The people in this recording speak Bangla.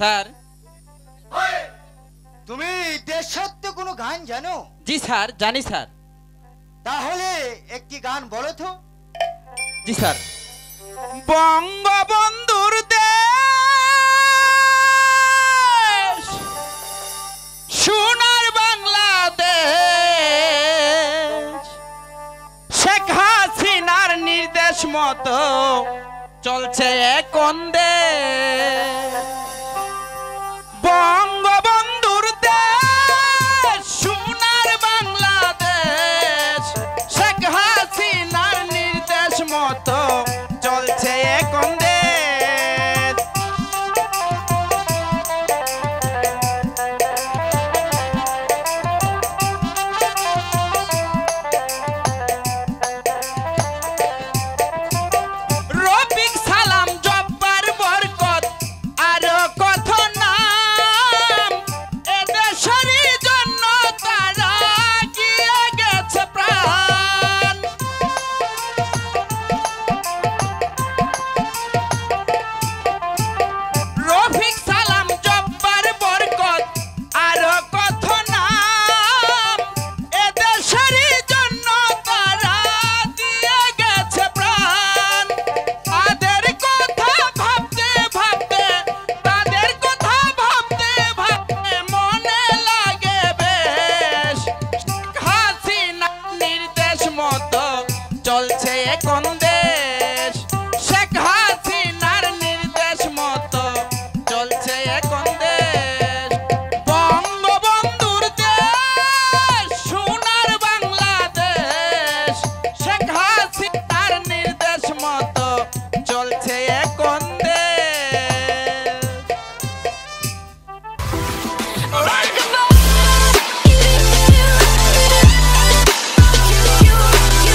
স্যার। তুমি দেশাত্ম কোনো গান জানো? জি স্যার জানি স্যার। তাহলে একটি গান বলো তো। জি স্যার। বঙ্গবন্ধুর দেশ সোনার বাংলাদেশ। শেখ হাসিনার নির্দেশ মতো চলছে এখন দেশ। এখন